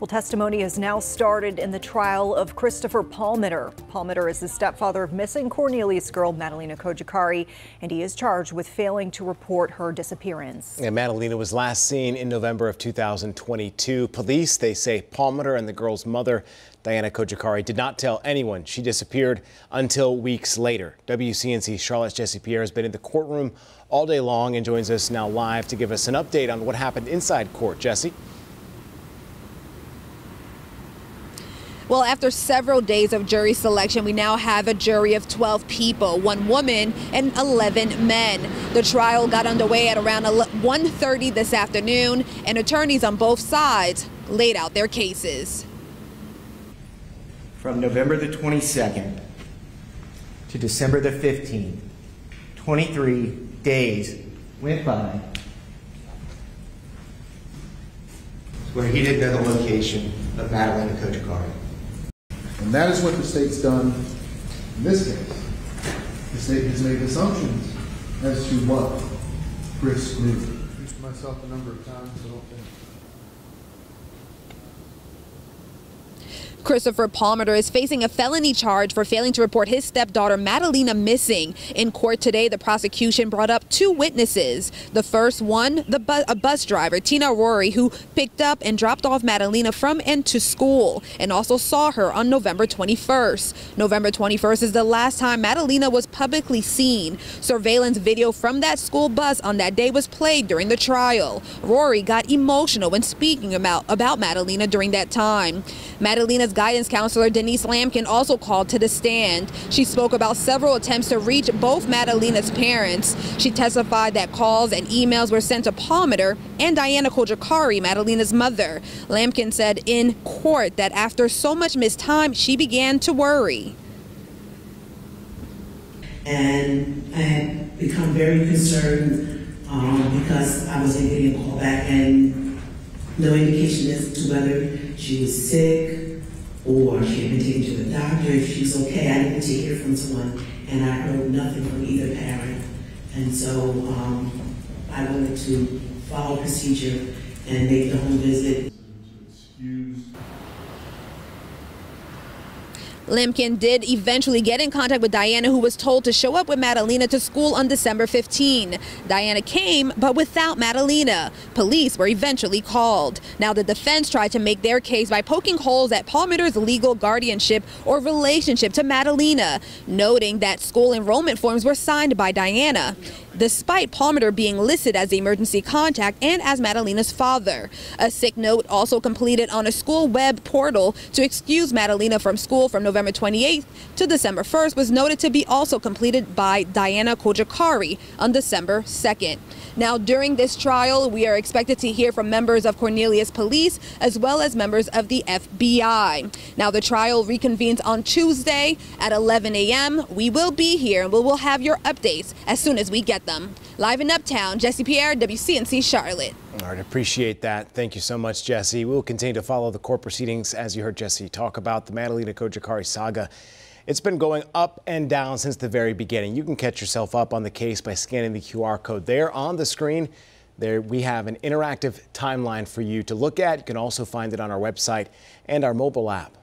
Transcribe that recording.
Well, testimony has now started in the trial of Christopher Palmiter. Palmiter is the stepfather of missing Cornelius girl Madalina Cojocari, and he is charged with failing to report her disappearance. Yeah, Madalina was last seen in November of 2022. Police, they say Palmiter and the girl's mother, Diana Cojocari, did not tell anyone she disappeared until weeks later. WCNC Charlotte's Jesse Pierre has been in the courtroom all day long and joins us now live to give us an update on what happened inside court. Jesse? Well, after several days of jury selection, we now have a jury of 12 people, one woman and 11 men. The trial got underway at around 1.30 this afternoon, and attorneys on both sides laid out their cases. From November the 22nd to December the 15th, 23 days went by where he didn't know the location of Madalina Cojocari. And that is what the state's done in this case. The state has made assumptions as to what Chris knew. Introduced myself a number of times, so Christopher Palmiter is facing a felony charge for failing to report his stepdaughter Madalina missing. In court today, the prosecution brought up two witnesses. The first one, the bu a bus driver, Tina Rory, who picked up and dropped off Madalina from and to school and also saw her on November 21st. November 21st is the last time Madalina was publicly seen. Surveillance video from that school bus on that day was played during the trial. Rory got emotional when speaking about, about Madalina during that time. Madalina's guidance counselor Denise Lampkin also called to the stand. She spoke about several attempts to reach both Madalina's parents. She testified that calls and emails were sent to Palmiter and Diana Cojocari, Madalina's mother. Lampkin said in court that after so much missed time, she began to worry. And I had become very concerned um, because I wasn't getting a call back and no indication as to whether she was sick or she had been taken to the doctor, if she's okay. I to hear from someone, and I heard nothing from either parent. And so um, I wanted to follow procedure and make the home visit. Lampkin did eventually get in contact with Diana, who was told to show up with Madalina to school on December 15. Diana came, but without Madalina. Police were eventually called. Now, the defense tried to make their case by poking holes at Palmiter's legal guardianship or relationship to Madalina, noting that school enrollment forms were signed by Diana despite Palmiter being listed as the emergency contact and as Madalina's father. A sick note also completed on a school web portal to excuse Madalina from school from November 28th to December 1st was noted to be also completed by Diana Cojocari on December 2nd. Now, during this trial, we are expected to hear from members of Cornelius Police as well as members of the FBI. Now, the trial reconvenes on Tuesday at 11 a.m. We will be here and we will have your updates as soon as we get them. Live in Uptown, Jesse Pierre, WCNC Charlotte. All right, appreciate that. Thank you so much, Jesse. We will continue to follow the court proceedings as you heard Jesse talk about the Madalina Cojocari saga. It's been going up and down since the very beginning. You can catch yourself up on the case by scanning the QR code there on the screen. There we have an interactive timeline for you to look at. You can also find it on our website and our mobile app.